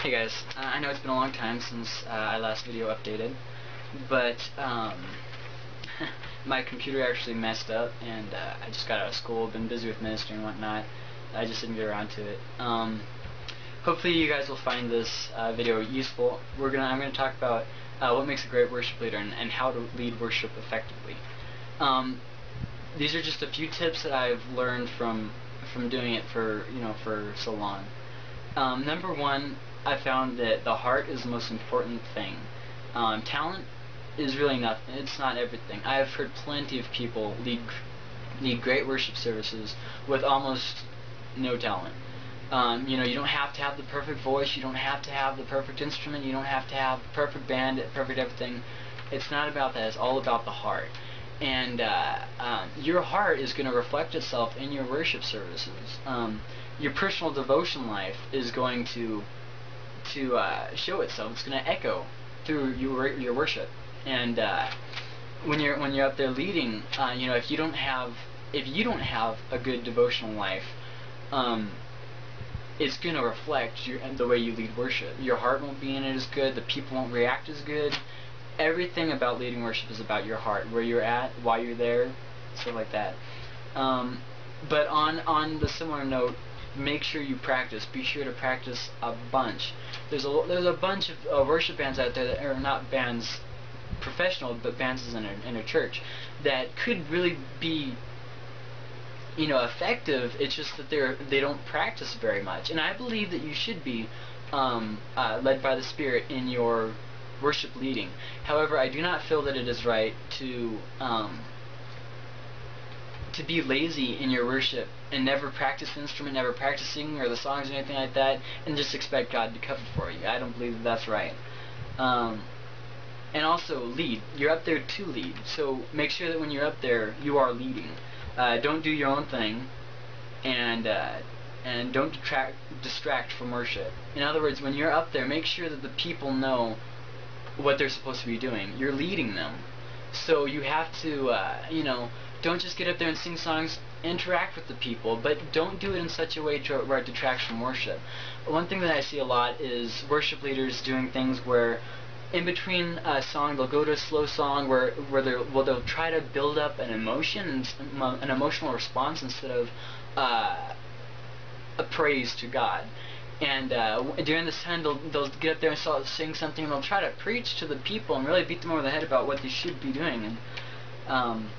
Hey guys, uh, I know it's been a long time since uh, I last video updated, but um, my computer actually messed up and uh, I just got out of school, been busy with ministry and whatnot. I just didn't get around to it. Um, hopefully you guys will find this uh, video useful. We're gonna I'm gonna talk about uh, what makes a great worship leader and, and how to lead worship effectively. Um, these are just a few tips that I've learned from from doing it for you know for so long. Um, number one, I found that the heart is the most important thing. Um, talent is really nothing. It's not everything. I have heard plenty of people lead lead great worship services with almost no talent. Um, you know, you don't have to have the perfect voice. You don't have to have the perfect instrument. You don't have to have the perfect band, perfect everything. It's not about that. It's all about the heart. And uh, um, your heart is going to reflect itself in your worship services. Um, your personal devotion life is going to to uh, show itself. It's going to echo through your your worship. And uh, when you're when you're up there leading, uh, you know, if you don't have if you don't have a good devotional life, um, it's going to reflect your, the way you lead worship. Your heart won't be in it as good. The people won't react as good. Everything about leading worship is about your heart, where you're at, why you're there, stuff like that. Um, but on on the similar note, make sure you practice. Be sure to practice a bunch. There's a there's a bunch of uh, worship bands out there that are not bands professional, but bands in a, in a church that could really be you know effective. It's just that they're they don't practice very much, and I believe that you should be um, uh, led by the Spirit in your worship leading. However, I do not feel that it is right to um, to be lazy in your worship and never practice the instrument, never practicing or the songs or anything like that, and just expect God to cover for you. I don't believe that that's right. Um, and also lead. You're up there to lead, so make sure that when you're up there, you are leading. Uh, don't do your own thing, and uh, and don't detract, distract from worship. In other words, when you're up there, make sure that the people know what they're supposed to be doing. You're leading them, so you have to, uh, you know, don't just get up there and sing songs. Interact with the people, but don't do it in such a way to, where it detracts from worship. One thing that I see a lot is worship leaders doing things where in between a song they'll go to a slow song where where they'll, well they'll try to build up an emotion and an emotional response instead of uh, a praise to God. And uh, during this time, they'll, they'll get up there and start, sing something, and they'll try to preach to the people and really beat them over the head about what they should be doing. And um,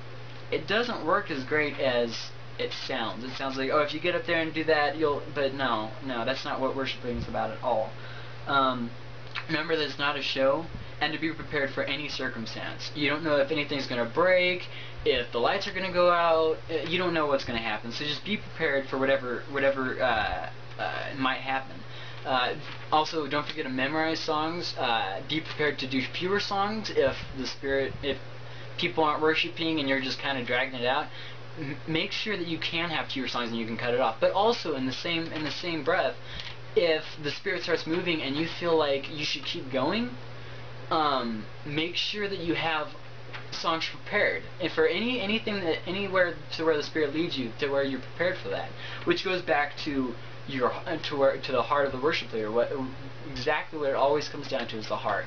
it doesn't work as great as it sounds. It sounds like, oh, if you get up there and do that, you'll. But no, no, that's not what worshiping is about at all. Um, remember that it's not a show, and to be prepared for any circumstance. You don't know if anything's going to break, if the lights are going to go out. Uh, you don't know what's going to happen. So just be prepared for whatever whatever uh, uh, might happen. Uh, also, don't forget to memorize songs. Uh, be prepared to do fewer songs if the spirit, if people aren't worshiping and you're just kind of dragging it out. Make sure that you can have fewer songs and you can cut it off. But also, in the same in the same breath, if the spirit starts moving and you feel like you should keep going, um, make sure that you have songs prepared. And for any anything that anywhere to where the spirit leads you, to where you're prepared for that, which goes back to your to where to the heart of the worship leader. What exactly what it always comes down to is the heart.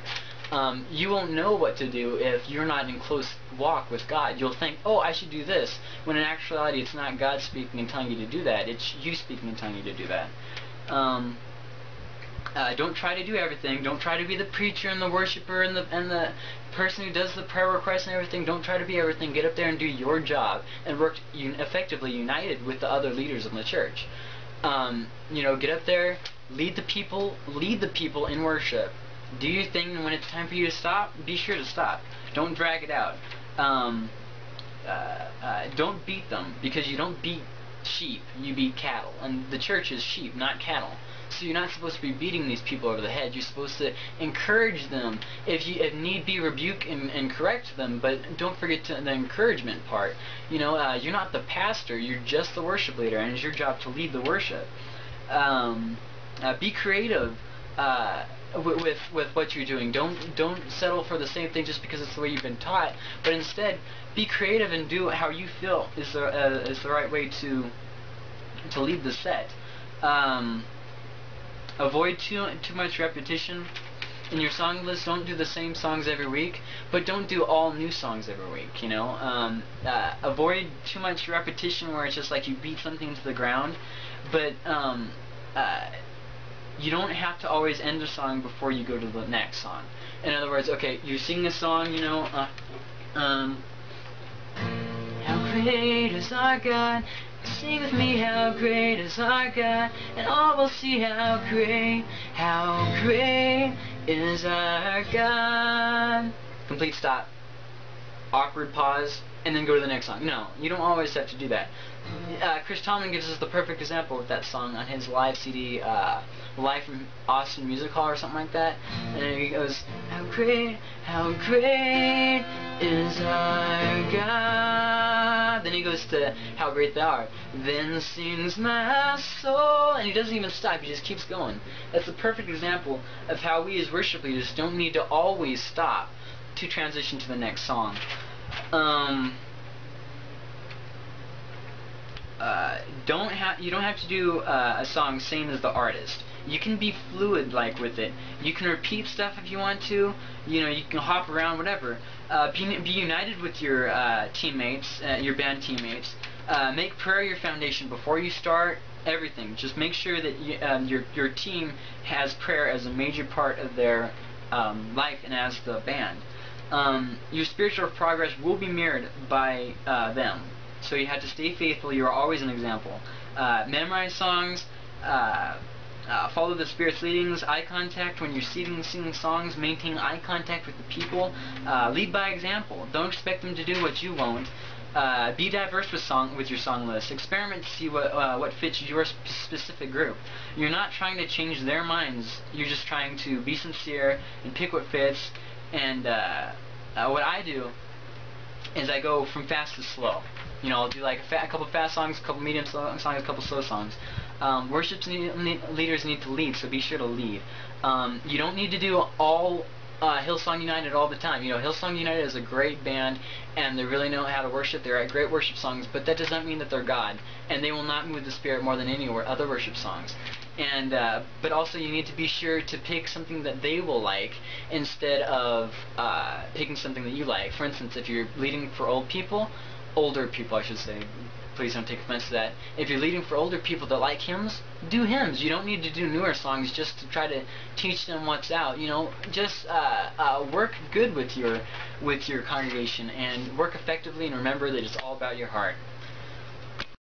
Um, you won't know what to do if you're not in close walk with God. You'll think, oh, I should do this, when in actuality it's not God speaking and telling you to do that. It's you speaking and telling you to do that. Um, uh, don't try to do everything. Don't try to be the preacher and the worshiper and the and the person who does the prayer requests and everything. Don't try to be everything. Get up there and do your job and work un effectively united with the other leaders in the church. Um, you know, get up there, lead the people, lead the people in worship. Do your thing, and when it's time for you to stop, be sure to stop. Don't drag it out. Um, uh, uh, don't beat them because you don't beat sheep, you beat cattle. And the church is sheep, not cattle. So you're not supposed to be beating these people over the head. You're supposed to encourage them. If you if need be, rebuke and, and correct them. But don't forget to, the encouragement part. You know, uh, you're not the pastor. You're just the worship leader, and it's your job to lead the worship. Um, uh, be creative. Uh, with with what you're doing. Don't don't settle for the same thing just because it's the way you've been taught, but instead be creative and do how you feel is the uh, is the right way to to lead the set. Um, avoid too too much repetition in your song list. Don't do the same songs every week, but don't do all new songs every week. You know, um, uh, avoid too much repetition where it's just like you beat something to the ground, but um, uh, you don't have to always end a song before you go to the next song. In other words, okay, you sing a song, you know, uh, um, how great is our God? Sing with me, how great is our God, and all will see how great, how great is our God. Complete stop. Awkward pause, and then go to the next song. No, you don't always have to do that. Uh, Chris Tomlin gives us the perfect example with that song on his live CD, uh, Live from Austin Music Hall or something like that. And he goes, How great, how great is our God. Then he goes to How Great Thou Art. Then sings my soul. And he doesn't even stop, he just keeps going. That's the perfect example of how we as worship leaders don't need to always stop to transition to the next song. Um, uh, don't have you don't have to do uh, a song same as the artist. You can be fluid like with it. You can repeat stuff if you want to. You know, you can hop around, whatever. Uh, be, be united with your uh, teammates, uh, your band teammates. Uh, make prayer your foundation before you start everything. Just make sure that you, um, your your team has prayer as a major part of their um, life and as the band. Um, your spiritual progress will be mirrored by them. So you have to stay faithful. You are always an example. Uh, memorize songs. Uh, uh, follow the Spirit's leadings. Eye contact when you're singing, singing songs. Maintain eye contact with the people. Uh, lead by example. Don't expect them to do what you won't. Uh, be diverse with song with your song list. Experiment to see what uh, what fits your sp specific group. You're not trying to change their minds. You're just trying to be sincere and pick what fits. And what I do is I go from fast to slow. You know, I'll do like a, a couple fast songs, a couple medium slow songs, a couple slow songs. Um, worship leaders need to lead, so be sure to lead. Um, you don't need to do all uh, Hillsong United all the time. You know, Hillsong United is a great band, and they really know how to worship. They write great worship songs, but that does not mean that they're God, and they will not move the Spirit more than any other worship songs. And uh, but also you need to be sure to pick something that they will like instead of uh, picking something that you like. For instance, if you're leading for old people, older people, I should say. Please don't take offense to that. If you're leading for older people that like hymns, do hymns. You don't need to do newer songs just to try to teach them what's out. You know, just uh, uh, work good with your with your congregation and work effectively, and remember that it's all about your heart.